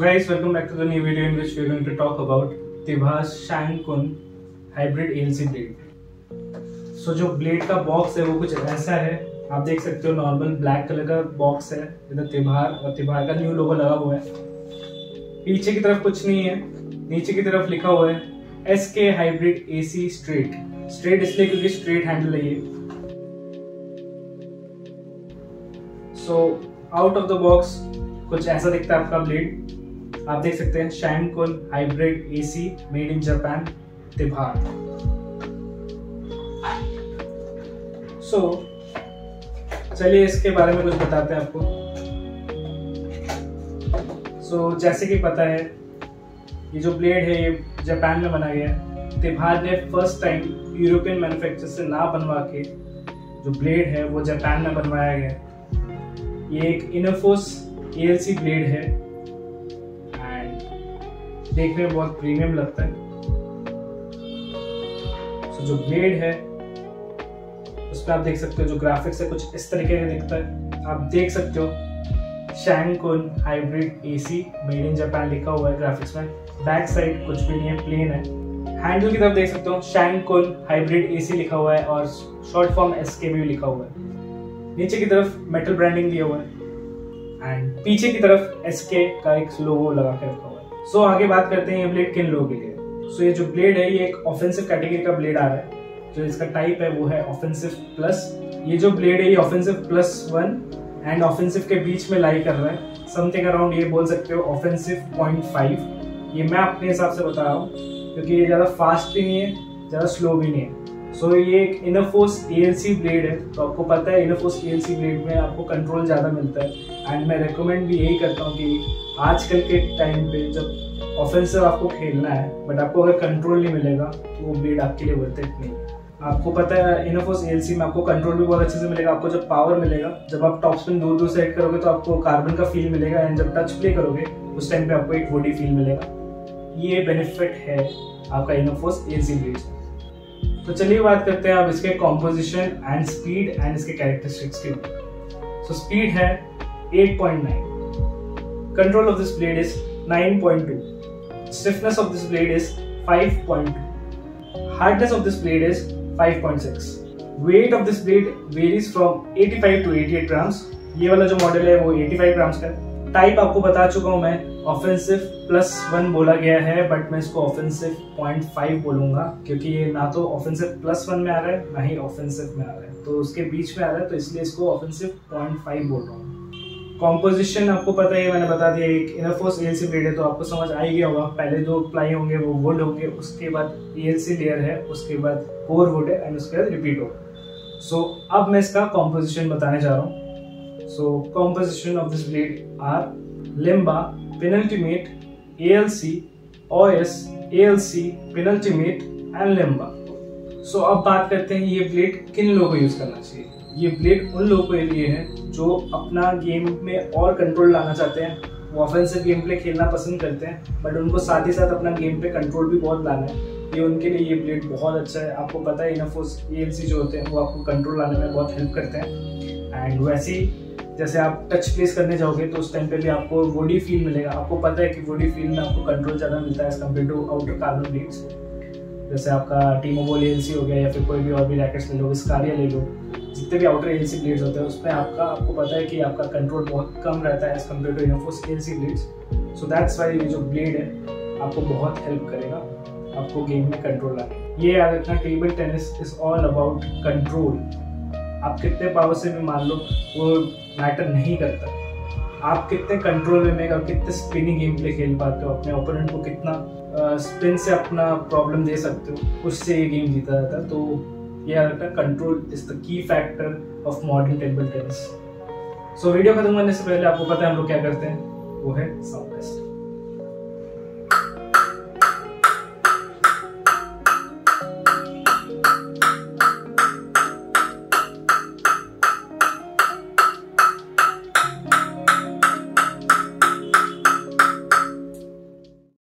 guys, welcome back to the new video in which we are going to talk about Tibhas Shankun Hybrid ALC blade. So जो blade का box है वो कुछ ऐसा है। आप देख सकते हो नॉर्मल ब्लैक कलर का बॉक्स है। इधर तिभार और तिभार का न्यू लोगो लगा हुआ है। पीछे की तरफ़ कुछ नहीं है। नीचे की तरफ़ लिखा हुआ है एस के hybrid A C straight straight इसलिए क्योंकि स्ट्रेट हैंडल है ये। So out of the box कुछ ऐसा दिखता है आपका ब्लेड आप देख सकते हैं शैंकुन hybrid AC made in Japan तिभार so so, चलिए इसके बारे में कुछ बताते हैं आपको। सो so, जैसे कि पता है ये जो ब्लेड है ये जापान में बनाया गया है। ने फ़र्स्ट टाइम यूरोपियन मैन्युफैक्चर से ना बनवा के जो ब्लेड है वो जापान में बनवाया गया ये एक इनोफोस एएलसी ब्लेड है। देखने में बहुत प्रीमियम लगता है। So, जो ब्लेड है उस पर आप देख सकते हो जो ग्राफिक्स है कुछ इस तरीके का दिखता है। आप देख सकते हो शैंकुन hybrid AC made in Japan लिखा हुआ है ग्राफिक्स में। बैक साइड कुछ भी नहीं है प्लेन है। हैंडल की तरफ़ देख सकते हो शैंकुन हाइब्रिड एसी लिखा हुआ है और शॉर्ट फॉर्म एस लिखा हुआ है। नीचे की तरफ़ मेटल ब्रांडिंग दिया हुआ है। एंड पीछे की तरफ़ एस के का एक लोगो लगा के रखा हुआ है। सो so, आगे बात करते हैं ये ब्लेड किन लोगों के लिए? सो so, ये जो ब्लेड है ये एक ऑफेंसिव कैटेगरी का ब्लेड आ रहा है। जो इसका टाइप है वो है ऑफेंसिव प्लस ये जो ब्लेड है ये offensive plus one and offensive के बीच में लाई कर रहा है। समथिंग अराउंड ये बोल सकते हो ऑफेंसिव पॉइंट फाइव ये मैं अपने हिसाब से बता रहा हूँ क्योंकि ये ज़्यादा फास्ट भी नहीं है ज़्यादा स्लो भी नहीं है। सो so, ये एक इनफोस एएलसी ब्लेड है। तो आपको पता है इनफोस एएलसी ब्लेड में आपको कंट्रोल ज़्यादा मिलता है। एंड मैं रिकमेंड भी यही करता हूँ कि आजकल के टाइम पे जब ऑफेंसिव आपको खेलना है बट आपको अगर कंट्रोल नहीं मिलेगा तो वो ब्लेड आपके लिए वर्थ इट नहीं। आपको पता है इनफोस एएलसी में आपको कंट्रोल भी बहुत अच्छे से मिलेगा, आपको जब पावर मिलेगा, जब आप टॉप स्पिन दूर दूर से हिट करोगे तो आपको कार्बन का फील मिलेगा एंड जब टच प्ले करोगे, उस टाइम पे आपको एक वोडी फील मिलेगा। ये बेनिफिट है आपका इनोफोस ब्लेड से तो चलिए बात करते हैं अब इसके कॉम्पोजिशन एंड स्पीड एंड इसके कैरेक्टरिस्टिक्स के सो स्पीड है 8.9 control of this blade is 9.2 stiffness of this blade is 5.2 hardness of this blade is 5.6 weight of this blade varies from 85 to 88 grams ये वाला जो मॉडल है वो 85 grams का type आपको बता चुका हूँ मैं ऑफेंसिव प्लस वन बोला गया है बट मैं इसको ऑफेंसिव पॉइंट फाइव बोलूँगा, क्योंकि ये ना तो ऑफेंसिव प्लस वन में आ रहा है, ना ही ऑफेंसिव में आ रहा है. तो उसके बीच में आ रहा है तो इसलिए इसको ऑफेंसिव पॉइंट फाइव बोल रहा हूँ. कॉम्पोजिशन आपको पता है मैंने बता दिया एक इनफोस एल सी ब्लेड है तो आपको समझ आ ही गया होगा। पहले दो प्लाई होंगे वो वुड होंगे उसके बाद ए लेयर है उसके बाद कोर वुड है एंड उसके बाद रिपीट होगा सो अब मैं इसका कॉम्पोजिशन बताने जा रहा हूँ। So composition of this blade are limba, penultimate, ALC, OS, ALC, penultimate and limba. So अब बात करते हैं ये ब्लेड किन लोगों को यूज़ करना चाहिए? ये ब्लेड उन लोगों के लिए है जो अपना गेम में और कंट्रोल लाना चाहते हैं। वो ऑफेंसिव गेम प्ले खेलना पसंद करते हैं बट उनको साथ ही साथ अपना गेम पे कंट्रोल भी बहुत लाना है। ये उनके लिए ये ब्लेड बहुत अच्छा है। आपको पता है इनफोस ए एल जो होते हैं, वो आपको कंट्रोल लाने में बहुत हेल्प करते हैं। एंड वैसे ही, जैसे आप टच प्लेस करने जाओगे तो उस टाइम पे भी आपको बॉडी फील मिलेगा। आपको पता है कि बॉडी फील में आपको कंट्रोल ज़्यादा मिलता है as compared to outer carbon blades जैसे आपका टीमोबोल एल हो गया, या फिर कोई भी और भी रैकेट्स ले लो स्कारिया ले लो। जितने भी आउटर एल सी ब्लेड्स होते हैं, उसमें आपका, आपको पता है कि आपका कंट्रोल बहुत कम रहता है as compared to Innerforce L C blades so that's why ये जो ब्लेड है, आपको बहुत हेल्प करेगा, आपको गेम में कंट्रोल लाने ये याद रखना table tennis is all about control आप कितने पावर से भी मान लो, वो मैटर नहीं करता. आप कितने कंट्रोल में और कितने स्पिनिंग गेम प्ले खेल पाते हो, अपने ओपोनेंट को कितना स्पिन से अपना प्रॉब्लम दे सकते हो, उससे ये गेम जीता जाता है. तो ये आता है control is the key factor of modern table tennis so video खत्म करने से पहले आपको पता है हम लोग क्या करते हैं? वो है साउंड टेस्ट